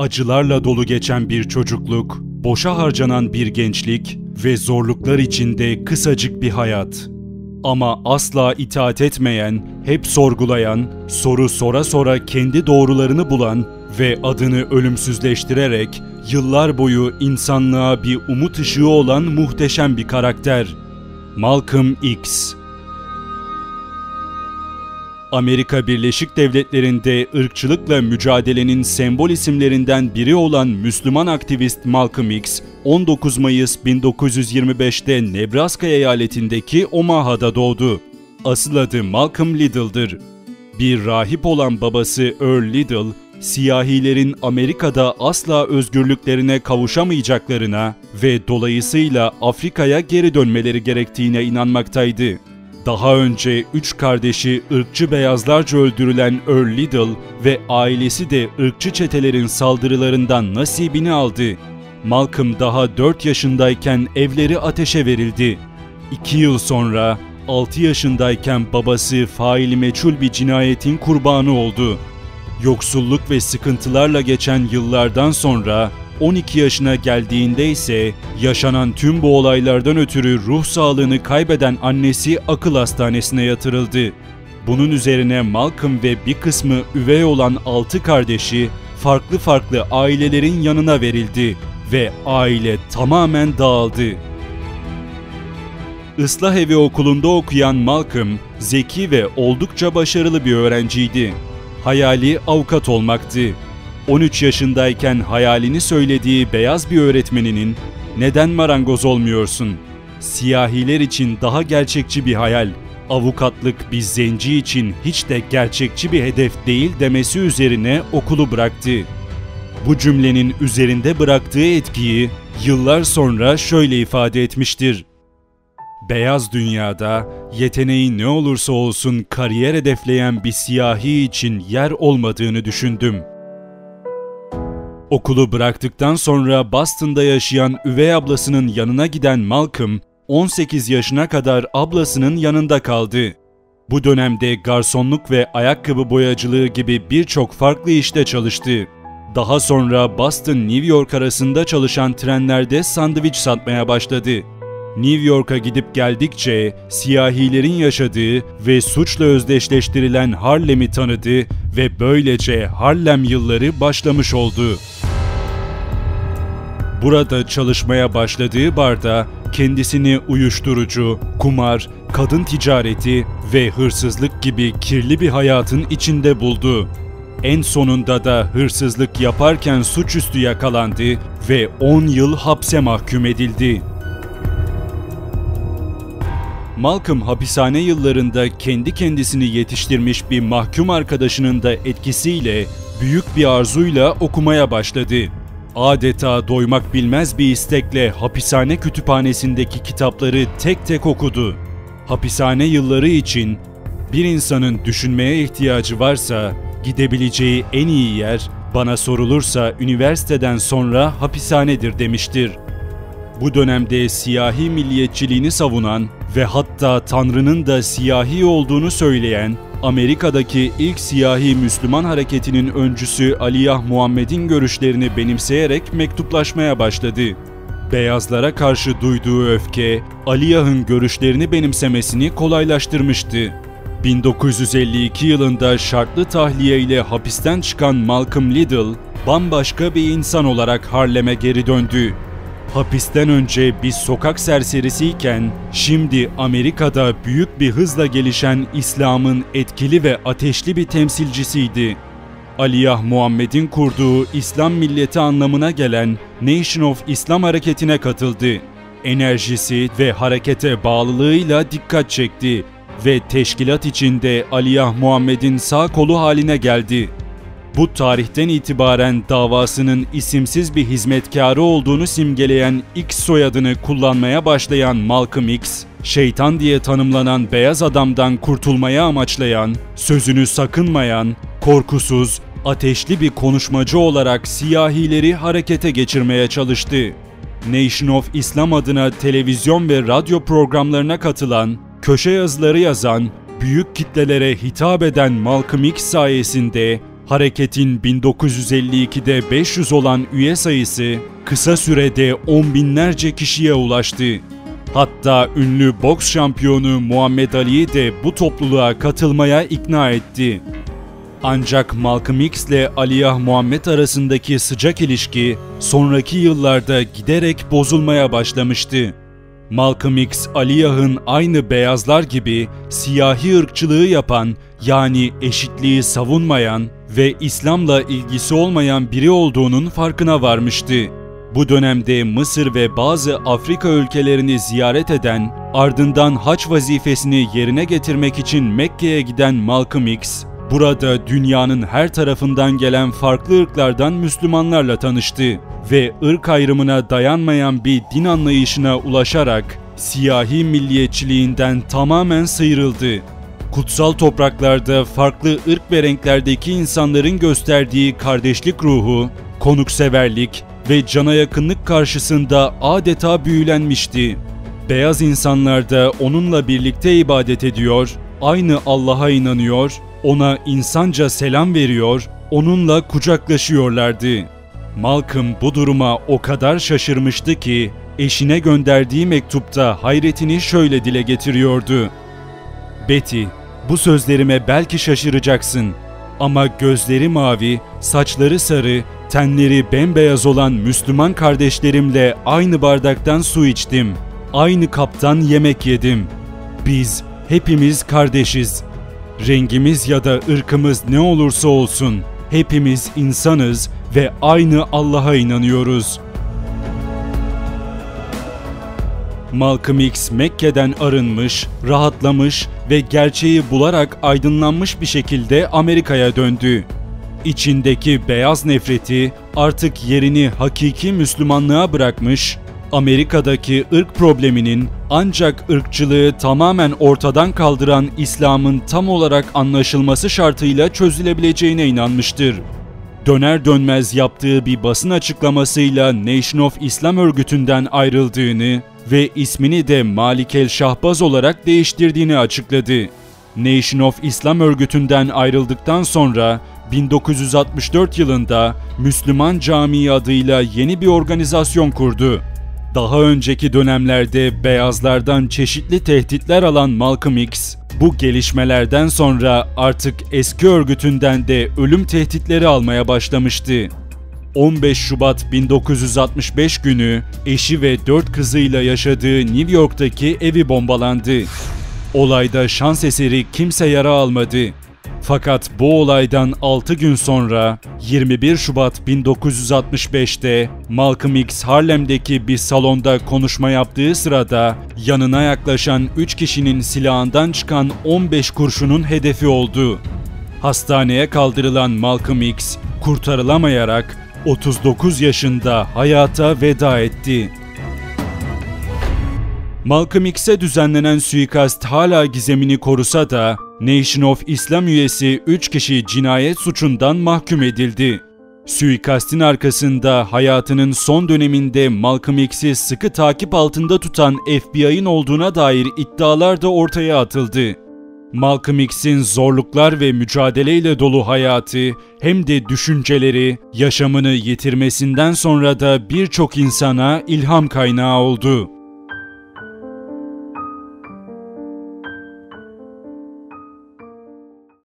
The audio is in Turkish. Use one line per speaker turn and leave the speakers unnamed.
acılarla dolu geçen bir çocukluk, boşa harcanan bir gençlik ve zorluklar içinde kısacık bir hayat. Ama asla itaat etmeyen, hep sorgulayan, soru sora sora kendi doğrularını bulan ve adını ölümsüzleştirerek yıllar boyu insanlığa bir umut ışığı olan muhteşem bir karakter. Malcolm X Amerika Birleşik Devletleri'nde ırkçılıkla mücadelenin sembol isimlerinden biri olan Müslüman aktivist Malcolm X, 19 Mayıs 1925'te Nebraska eyaletindeki Omaha'da doğdu. Asıl adı Malcolm Liddell'dır. Bir rahip olan babası Earl Liddell, siyahilerin Amerika'da asla özgürlüklerine kavuşamayacaklarına ve dolayısıyla Afrika'ya geri dönmeleri gerektiğine inanmaktaydı. Daha önce üç kardeşi ırkçı beyazlarca öldürülen Earl Liddell ve ailesi de ırkçı çetelerin saldırılarından nasibini aldı. Malcolm daha 4 yaşındayken evleri ateşe verildi. 2 yıl sonra 6 yaşındayken babası faili meçhul bir cinayetin kurbanı oldu. Yoksulluk ve sıkıntılarla geçen yıllardan sonra 12 yaşına geldiğinde ise yaşanan tüm bu olaylardan ötürü ruh sağlığını kaybeden annesi akıl hastanesine yatırıldı. Bunun üzerine Malcolm ve bir kısmı üvey olan 6 kardeşi farklı farklı ailelerin yanına verildi ve aile tamamen dağıldı. Islah Evi Okulu'nda okuyan Malcolm, zeki ve oldukça başarılı bir öğrenciydi. Hayali avukat olmaktı 13 yaşındayken hayalini söylediği beyaz bir öğretmeninin "Neden marangoz olmuyorsun? Siyahiler için daha gerçekçi bir hayal, avukatlık bir zenci için hiç de gerçekçi bir hedef değil." demesi üzerine okulu bıraktı. Bu cümlenin üzerinde bıraktığı etkiyi yıllar sonra şöyle ifade etmiştir. Beyaz dünyada yeteneği ne olursa olsun kariyer hedefleyen bir siyahi için yer olmadığını düşündüm. Okulu bıraktıktan sonra Boston'da yaşayan üvey ablasının yanına giden Malcolm, 18 yaşına kadar ablasının yanında kaldı. Bu dönemde garsonluk ve ayakkabı boyacılığı gibi birçok farklı işte çalıştı. Daha sonra Boston-New York arasında çalışan trenlerde sandviç satmaya başladı. New York'a gidip geldikçe siyahilerin yaşadığı ve suçla özdeşleştirilen Harlem'i tanıdı ve böylece Harlem yılları başlamış oldu. Burada çalışmaya başladığı barda kendisini uyuşturucu, kumar, kadın ticareti ve hırsızlık gibi kirli bir hayatın içinde buldu. En sonunda da hırsızlık yaparken suçüstü yakalandı ve 10 yıl hapse mahkum edildi. Malcolm hapishane yıllarında kendi kendisini yetiştirmiş bir mahkum arkadaşının da etkisiyle büyük bir arzuyla okumaya başladı. Adeta doymak bilmez bir istekle hapishane kütüphanesindeki kitapları tek tek okudu. Hapishane yılları için bir insanın düşünmeye ihtiyacı varsa gidebileceği en iyi yer bana sorulursa üniversiteden sonra hapishanedir demiştir. Bu dönemde siyahi milliyetçiliğini savunan ve hatta Tanrı'nın da siyahi olduğunu söyleyen Amerika'daki ilk siyahi Müslüman hareketinin öncüsü Aliyah Muhammed'in görüşlerini benimseyerek mektuplaşmaya başladı. Beyazlara karşı duyduğu öfke, Aliyah'ın görüşlerini benimsemesini kolaylaştırmıştı. 1952 yılında şartlı tahliye ile hapisten çıkan Malcolm Liddell, bambaşka bir insan olarak Harlem'e geri döndü Hapisten önce bir sokak serserisiyken şimdi Amerika'da büyük bir hızla gelişen İslam'ın etkili ve ateşli bir temsilcisiydi. Aliyah Muhammed'in kurduğu İslam milleti anlamına gelen Nation of Islam hareketine katıldı. Enerjisi ve harekete bağlılığıyla dikkat çekti ve teşkilat içinde Aliyah Muhammed'in sağ kolu haline geldi. Bu tarihten itibaren davasının isimsiz bir hizmetkarı olduğunu simgeleyen X soyadını kullanmaya başlayan Malcolm X, şeytan diye tanımlanan beyaz adamdan kurtulmaya amaçlayan, sözünü sakınmayan, korkusuz, ateşli bir konuşmacı olarak siyahileri harekete geçirmeye çalıştı. Nation of Islam adına televizyon ve radyo programlarına katılan, köşe yazıları yazan, büyük kitlelere hitap eden Malcolm X sayesinde Hareketin 1952'de 500 olan üye sayısı kısa sürede on binlerce kişiye ulaştı. Hatta ünlü boks şampiyonu Muhammed Ali'yi de bu topluluğa katılmaya ikna etti. Ancak Malcolm X ile Aliyah Muhammed arasındaki sıcak ilişki sonraki yıllarda giderek bozulmaya başlamıştı. Malcolm X, Aliyah'ın aynı beyazlar gibi siyahi ırkçılığı yapan yani eşitliği savunmayan ve İslam'la ilgisi olmayan biri olduğunun farkına varmıştı. Bu dönemde Mısır ve bazı Afrika ülkelerini ziyaret eden, ardından haç vazifesini yerine getirmek için Mekke'ye giden Malcolm X, burada dünyanın her tarafından gelen farklı ırklardan Müslümanlarla tanıştı ve ırk ayrımına dayanmayan bir din anlayışına ulaşarak siyahi milliyetçiliğinden tamamen sıyrıldı. Kutsal topraklarda farklı ırk ve renklerdeki insanların gösterdiği kardeşlik ruhu, konukseverlik ve cana yakınlık karşısında adeta büyülenmişti. Beyaz insanlar da onunla birlikte ibadet ediyor, aynı Allah'a inanıyor, ona insanca selam veriyor, onunla kucaklaşıyorlardı. Malcolm bu duruma o kadar şaşırmıştı ki eşine gönderdiği mektupta hayretini şöyle dile getiriyordu. Betty, bu sözlerime belki şaşıracaksın ama gözleri mavi, saçları sarı, tenleri bembeyaz olan Müslüman kardeşlerimle aynı bardaktan su içtim. Aynı kaptan yemek yedim. Biz hepimiz kardeşiz. Rengimiz ya da ırkımız ne olursa olsun hepimiz insanız ve aynı Allah'a inanıyoruz. Malcolm X Mekke'den arınmış, rahatlamış ve gerçeği bularak aydınlanmış bir şekilde Amerika'ya döndü. İçindeki beyaz nefreti artık yerini hakiki Müslümanlığa bırakmış, Amerika'daki ırk probleminin ancak ırkçılığı tamamen ortadan kaldıran İslam'ın tam olarak anlaşılması şartıyla çözülebileceğine inanmıştır. Döner dönmez yaptığı bir basın açıklamasıyla Nation of Islam örgütünden ayrıldığını ve ismini de Malik el Şahbaz olarak değiştirdiğini açıkladı. Nation of Islam örgütünden ayrıldıktan sonra 1964 yılında Müslüman Camii adıyla yeni bir organizasyon kurdu. Daha önceki dönemlerde beyazlardan çeşitli tehditler alan Malcolm X, bu gelişmelerden sonra artık eski örgütünden de ölüm tehditleri almaya başlamıştı. 15 Şubat 1965 günü eşi ve 4 kızıyla yaşadığı New York'taki evi bombalandı. Olayda şans eseri kimse yara almadı. Fakat bu olaydan 6 gün sonra 21 Şubat 1965'te Malcolm X Harlem'deki bir salonda konuşma yaptığı sırada yanına yaklaşan 3 kişinin silahından çıkan 15 kurşunun hedefi oldu. Hastaneye kaldırılan Malcolm X kurtarılamayarak 39 yaşında hayata veda etti. Malcolm X'e düzenlenen suikast hala gizemini korusa da Nation of Islam üyesi 3 kişi cinayet suçundan mahkum edildi. Suikastin arkasında hayatının son döneminde Malcolm X'i sıkı takip altında tutan FBI'ın olduğuna dair iddialar da ortaya atıldı. Malcolm X'in zorluklar ve mücadeleyle dolu hayatı hem de düşünceleri yaşamını yitirmesinden sonra da birçok insana ilham kaynağı oldu.